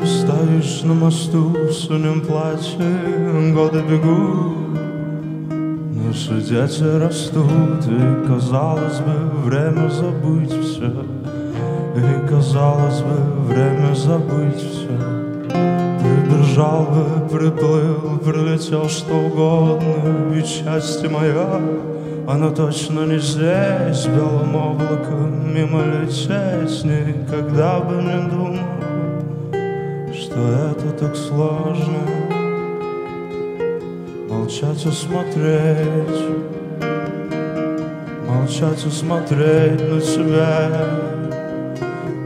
ты стоишь на мосту в синем платье, годы бегут, наши дети растут, и казалось бы время забыть все, и казалось бы время забыть все. Прибежал бы, приплыл, прилетел что угодно, ведь счастье мое оно точно не здесь, белым облаком мимо лететь Никогда бы не думал, что это так сложно Молчать и смотреть Молчать и смотреть на тебя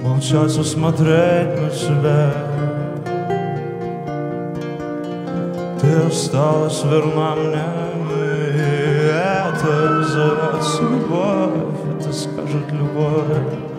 Молчать и смотреть на тебя Ты осталась верна мне это зовется любовь, это скажет любовь.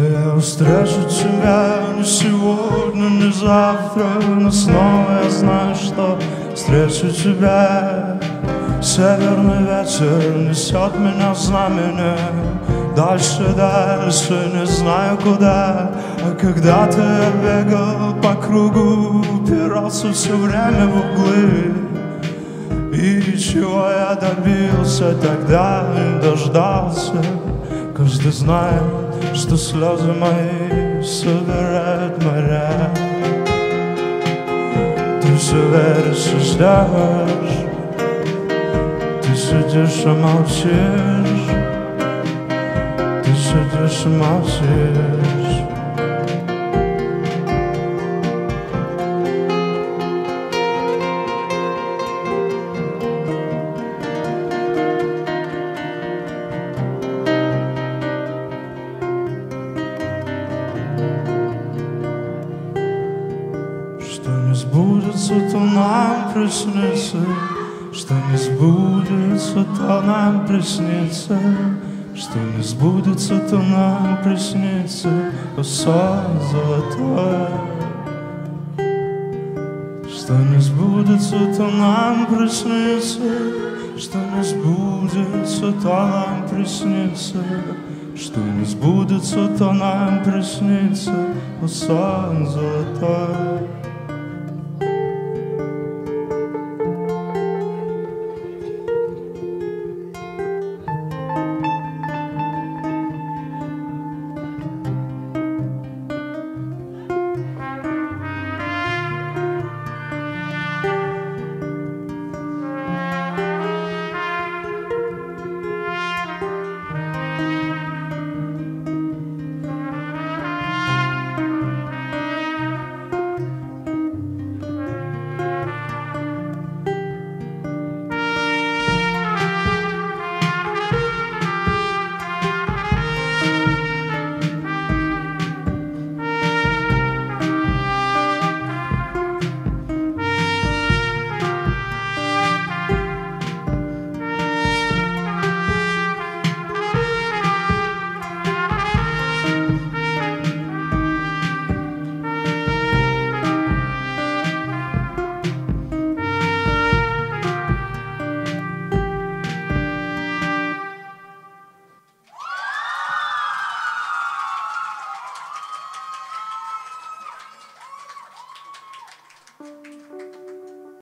Я встречу тебя не сегодня, не завтра Но снова я знаю, что встречу тебя Северный ветер несет меня знамена Дальше, дальше, не знаю куда А когда-то я бегал по кругу Упирался все время в углы. И чего я добился тогда не дождался. Каждый знает, что слезы мои собирают моря Ты все веришь и ждешь Ты сидишь и молчишь Ты сидишь и молчишь сбудется, то нам приснится Что не сбудется, то нам приснится Что не сбудется, то нам приснится О, сон золотой Что не сбудется, то нам приснится Что не сбудется, то нам приснится Что не сбудется, то нам приснится О, сон золотой